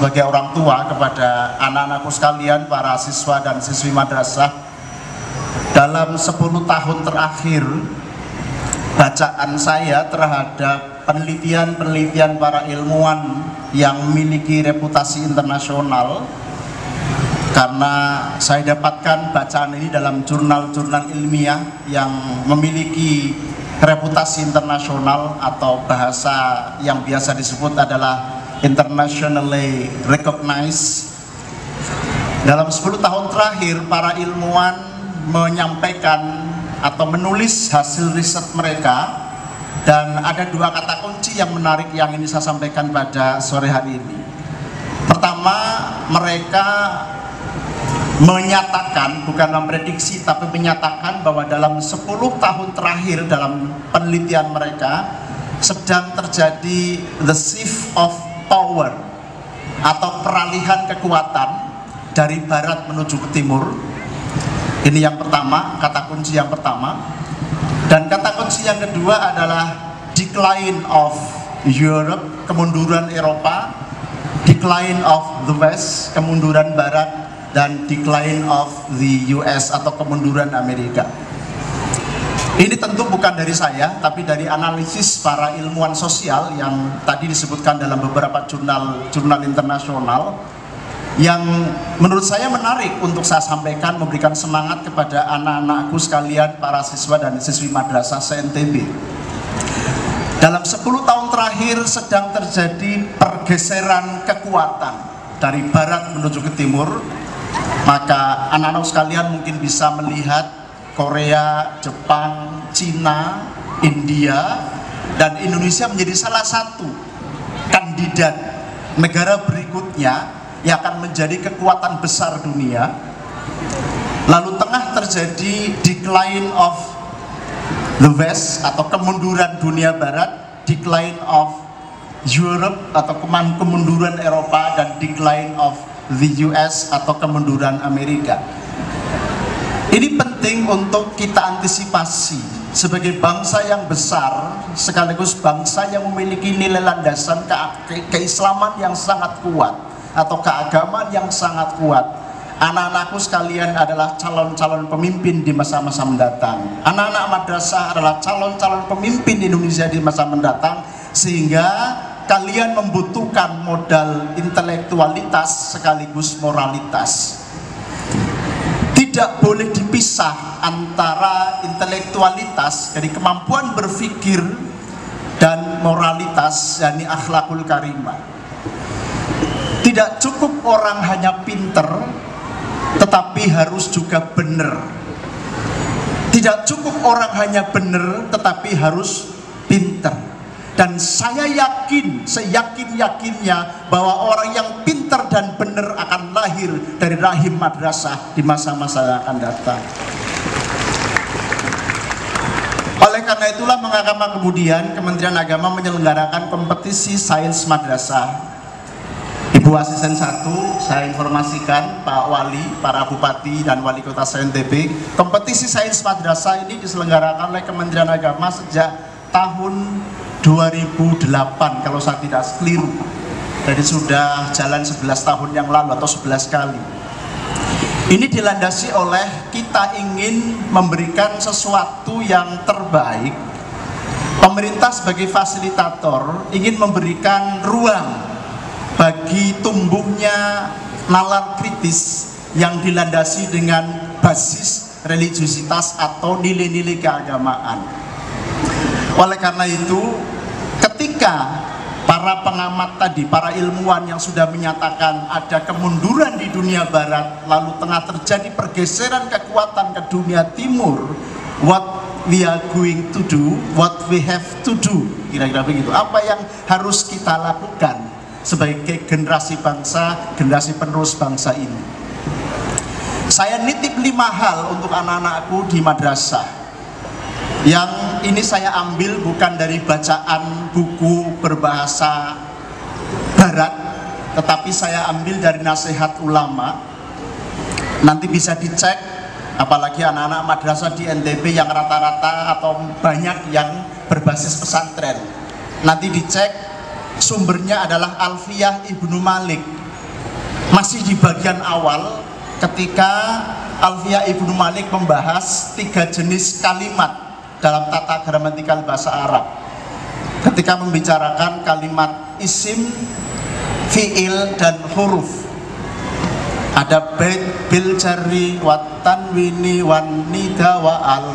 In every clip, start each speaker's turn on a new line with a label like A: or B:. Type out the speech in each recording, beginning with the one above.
A: sebagai orang tua kepada anak-anakku sekalian, para siswa dan siswi madrasah dalam 10 tahun terakhir bacaan saya terhadap penelitian-penelitian para ilmuwan yang memiliki reputasi internasional karena saya dapatkan bacaan ini dalam jurnal-jurnal ilmiah yang memiliki reputasi internasional atau bahasa yang biasa disebut adalah internationally recognized. Dalam 10 tahun terakhir, para ilmuwan menyampaikan atau menulis hasil riset mereka dan ada dua kata kunci yang menarik yang ini saya sampaikan pada sore hari ini. Pertama, mereka menyatakan, bukan memprediksi tapi menyatakan bahwa dalam 10 tahun terakhir dalam penelitian mereka sedang terjadi the shift of power atau peralihan kekuatan dari barat menuju ke timur. Ini yang pertama, kata kunci yang pertama. Dan kata kunci yang kedua adalah decline of Europe, kemunduran Eropa, decline of the West, kemunduran barat, dan decline of the US atau kemunduran Amerika. Ini tentu bukan dari saya, tapi dari analisis para ilmuwan sosial yang tadi disebutkan dalam beberapa jurnal jurnal internasional yang menurut saya menarik untuk saya sampaikan memberikan semangat kepada anak-anakku sekalian para siswa dan siswi madrasah CNTB. Dalam 10 tahun terakhir sedang terjadi pergeseran kekuatan dari barat menuju ke timur, maka anak-anak sekalian mungkin bisa melihat Korea, Jepang, Cina, India, dan Indonesia menjadi salah satu kandidat negara berikutnya yang akan menjadi kekuatan besar dunia. Lalu tengah terjadi decline of the West atau kemunduran dunia Barat, decline of Europe atau kemunduran Eropa dan decline of the US atau kemunduran Amerika. Ini penting untuk kita antisipasi sebagai bangsa yang besar sekaligus bangsa yang memiliki nilai landasan ke, ke keislaman yang sangat kuat atau keagamaan yang sangat kuat. Anak-anakku sekalian adalah calon-calon pemimpin di masa-masa mendatang. Anak-anak madrasah adalah calon-calon pemimpin Indonesia di masa mendatang sehingga kalian membutuhkan modal intelektualitas sekaligus moralitas tidak boleh dipisah antara intelektualitas dari kemampuan berpikir dan moralitas yakni akhlakul karimah. Tidak cukup orang hanya pinter tetapi harus juga benar tidak cukup orang hanya benar tetapi harus pinter. Dan saya yakin, seyakin-yakinnya bahwa orang yang pintar dan benar akan lahir dari rahim madrasah di masa-masa yang akan datang. Oleh karena itulah mengagama kemudian Kementerian Agama menyelenggarakan kompetisi sains madrasah. Ibu Asisten 1, saya informasikan Pak Wali, para bupati dan wali kota SNTB, kompetisi sains madrasah ini diselenggarakan oleh Kementerian Agama sejak tahun 2008 kalau saya tidak keliru jadi sudah jalan 11 tahun yang lalu atau 11 kali. Ini dilandasi oleh kita ingin memberikan sesuatu yang terbaik. Pemerintah sebagai fasilitator ingin memberikan ruang bagi tumbuhnya nalar kritis yang dilandasi dengan basis religiusitas atau nilai-nilai keagamaan. Oleh karena itu, ketika para pengamat tadi, para ilmuwan yang sudah menyatakan ada kemunduran di dunia barat, lalu tengah terjadi pergeseran kekuatan ke dunia timur, what we are going to do, what we have to do, kira-kira begitu. Apa yang harus kita lakukan sebagai generasi bangsa, generasi penerus bangsa ini. Saya nitip lima hal untuk anak-anakku di madrasah yang ini saya ambil bukan dari bacaan buku berbahasa barat tetapi saya ambil dari nasihat ulama. Nanti bisa dicek apalagi anak-anak madrasah di NTB yang rata-rata atau banyak yang berbasis pesantren. Nanti dicek sumbernya adalah Alfiyah Ibnu Malik. Masih di bagian awal ketika Alfia Ibnu Malik membahas tiga jenis kalimat dalam tata gramatikal bahasa Arab ketika membicarakan kalimat isim, fiil dan huruf. Ada bait bil jari wa tanwini wan nida wa al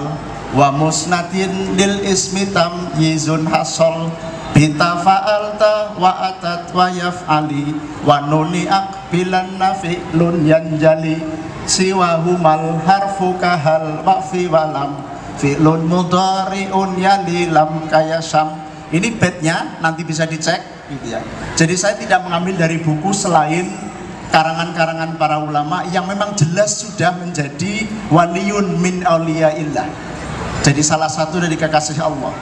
A: wa musnadin lil ismi tam yizun hasol bita fa'alta wa atat wa yaf'ali wa nuni akbilan nafi'lun yanjali siwahumal harfu kahal wa'fi walam fi'lun mudari'un yali lam kayasam ini bednya nanti bisa dicek gitu ya. Jadi saya tidak mengambil dari buku selain karangan-karangan para ulama yang memang jelas sudah menjadi waliun min auliyaillah jadi salah satu dari kekasih Allah.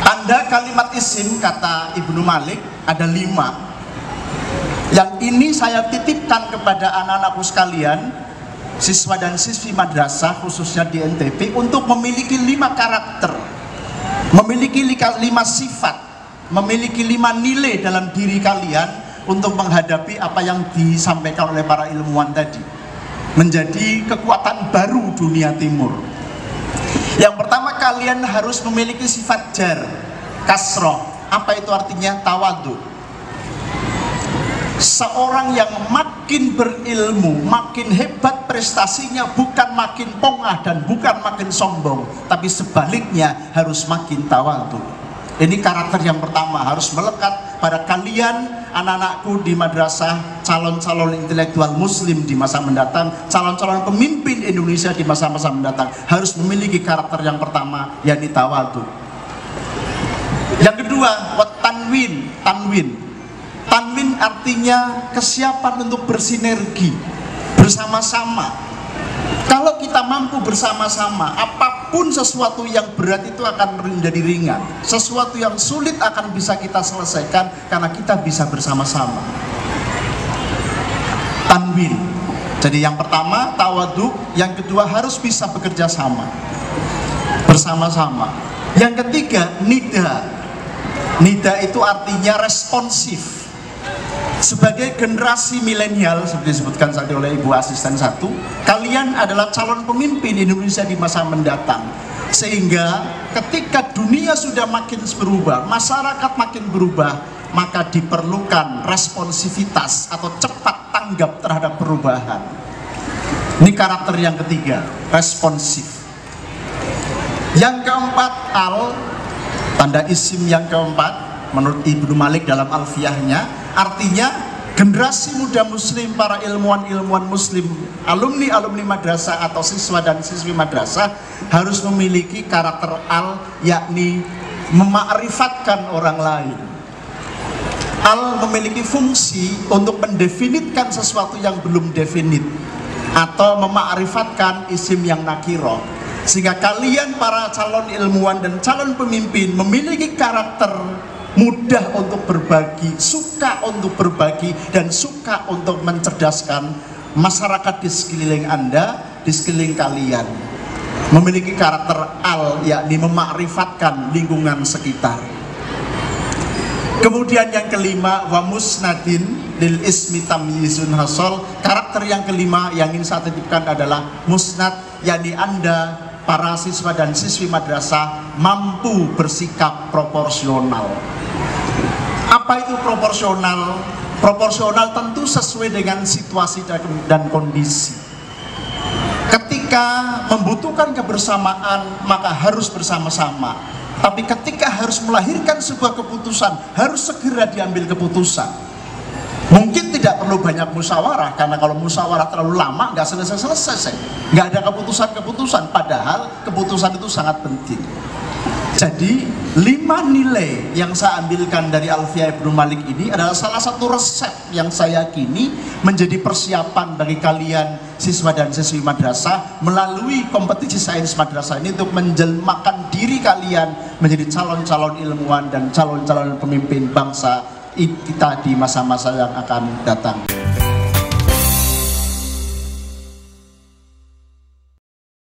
A: Ada kalimat isim kata Ibnu Malik ada lima. Yang ini saya titipkan kepada anak-anakku sekalian siswa dan siswi madrasah khususnya di NTP untuk memiliki lima karakter memiliki lima sifat memiliki lima nilai dalam diri kalian untuk menghadapi apa yang disampaikan oleh para ilmuwan tadi. Menjadi kekuatan baru dunia timur. Yang pertama kalian harus memiliki sifat jar kasroh. Apa itu artinya? Tawadu seorang yang makin berilmu makin hebat prestasinya bukan makin pongah dan bukan makin sombong tapi sebaliknya harus makin tawadu ini karakter yang pertama harus melekat pada kalian anak-anakku di madrasah calon-calon intelektual muslim di masa mendatang calon-calon pemimpin Indonesia di masa-masa mendatang harus memiliki karakter yang pertama yakni tawadu yang kedua, tanwin, tanwin. Tanwin artinya kesiapan untuk bersinergi bersama-sama. Kalau kita mampu bersama-sama, apa pun sesuatu yang berat itu akan menjadi ringan. Sesuatu yang sulit akan bisa kita selesaikan karena kita bisa bersama-sama. Tanwin. Jadi yang pertama tawadu, yang kedua harus bisa bekerja sama. Bersama-sama. Yang ketiga nida, Nida itu artinya responsif. Sebagai generasi milenial seperti disebutkan tadi oleh Ibu Asisten satu, kalian adalah calon pemimpin Indonesia di masa mendatang. Sehingga ketika dunia sudah makin berubah, masyarakat makin berubah, maka diperlukan responsivitas atau cepat tanggap terhadap perubahan. Ini karakter yang ketiga, responsif. Yang keempat, al Tanda isim yang keempat menurut Ibnu Malik dalam alfiahnya artinya generasi muda muslim para ilmuwan-ilmuwan muslim alumni-alumni madrasah atau siswa dan siswi madrasah harus memiliki karakter al yakni memakrifatkan orang lain. Al memiliki fungsi untuk mendefinitkan sesuatu yang belum definit atau memakrifatkan isim yang nakiro. Sehingga kalian para calon ilmuwan dan calon pemimpin memiliki karakter mudah untuk berbagi, suka untuk berbagi dan suka untuk mencerdaskan masyarakat di sekeliling Anda, di sekeliling kalian. Memiliki karakter al yakni memakrifatkan lingkungan sekitar. Kemudian yang kelima wa musnadin lil ismi tamyizun hasol. Karakter yang kelima yang ingin saya titipkan adalah musnad yakni Anda para siswa dan siswi madrasah mampu bersikap proporsional. Apa itu proporsional? Proporsional tentu sesuai dengan situasi dan kondisi. Ketika membutuhkan kebersamaan, maka harus bersama-sama. Tapi ketika harus melahirkan sebuah keputusan, harus segera diambil keputusan Mungkin tidak perlu banyak musyawarah karena kalau musyawarah terlalu lama nggak selesai-selesai, nggak ada keputusan-keputusan. Padahal keputusan itu sangat penting. Jadi lima nilai yang saya ambilkan dari Alfia Ibnu Malik ini adalah salah satu resep yang saya yakini menjadi persiapan bagi kalian siswa dan siswi madrasah melalui kompetisi sains madrasah ini untuk menjelmakan diri kalian menjadi calon-calon ilmuwan dan calon-calon pemimpin bangsa kita di masa-masa yang akan datang.